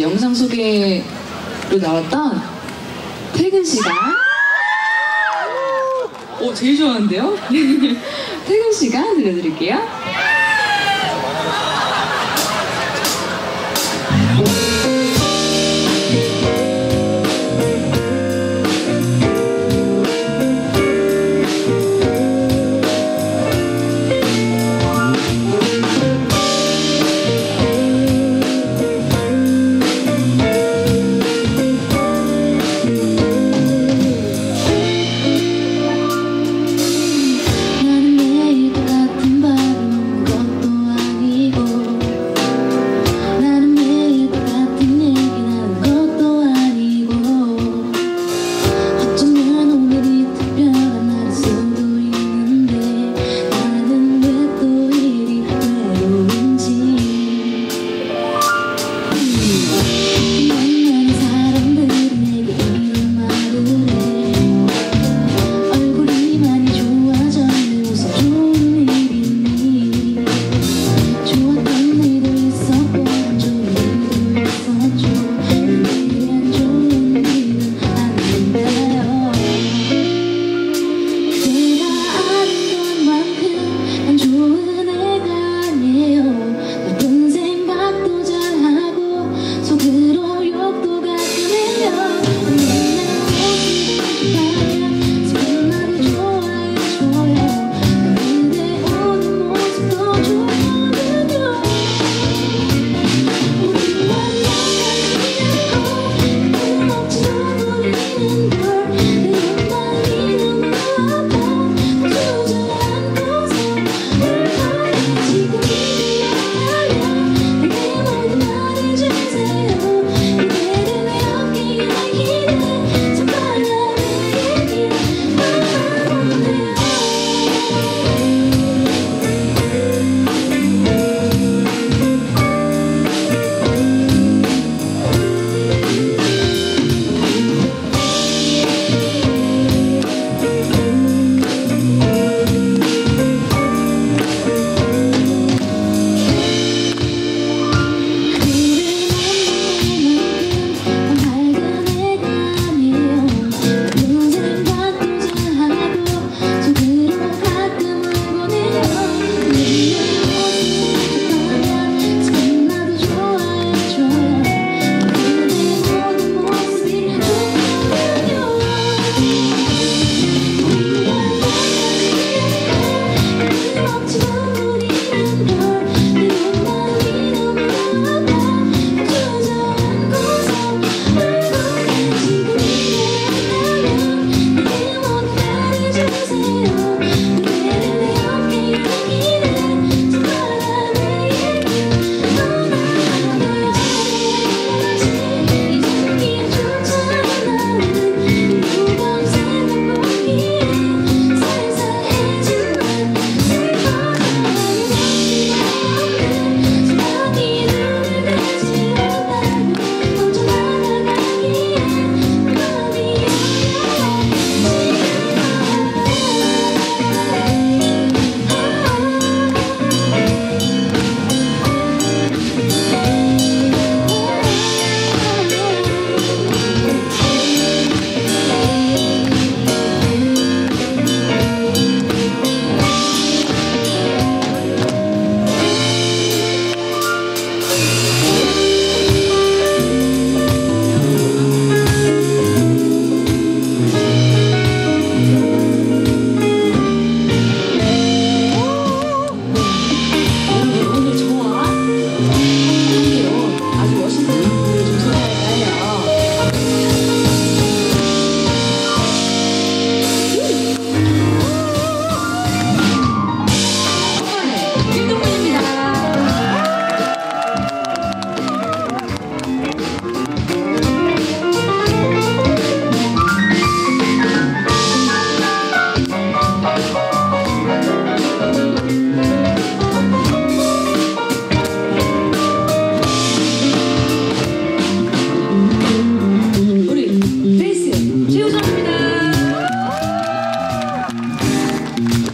영상 소개로 나왔던 퇴근 시간. 오, 제일 좋아하는데요? 퇴근 시간 들려드릴게요.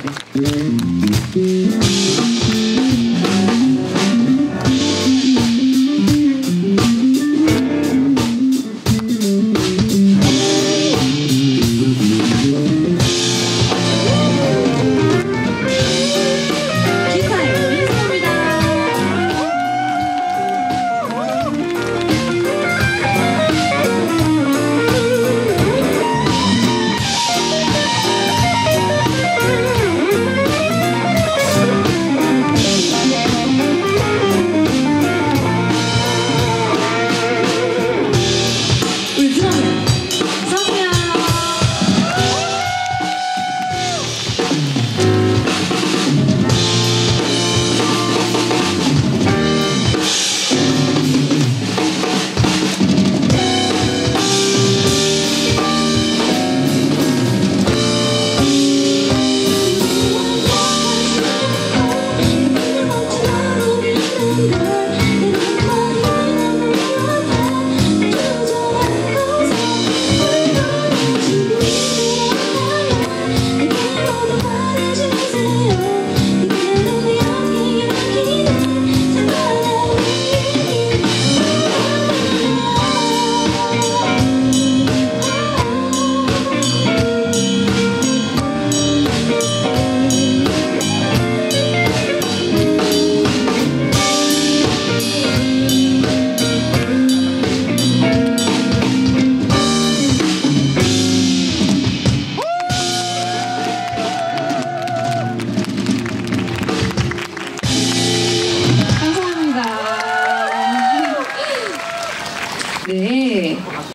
Mississippi.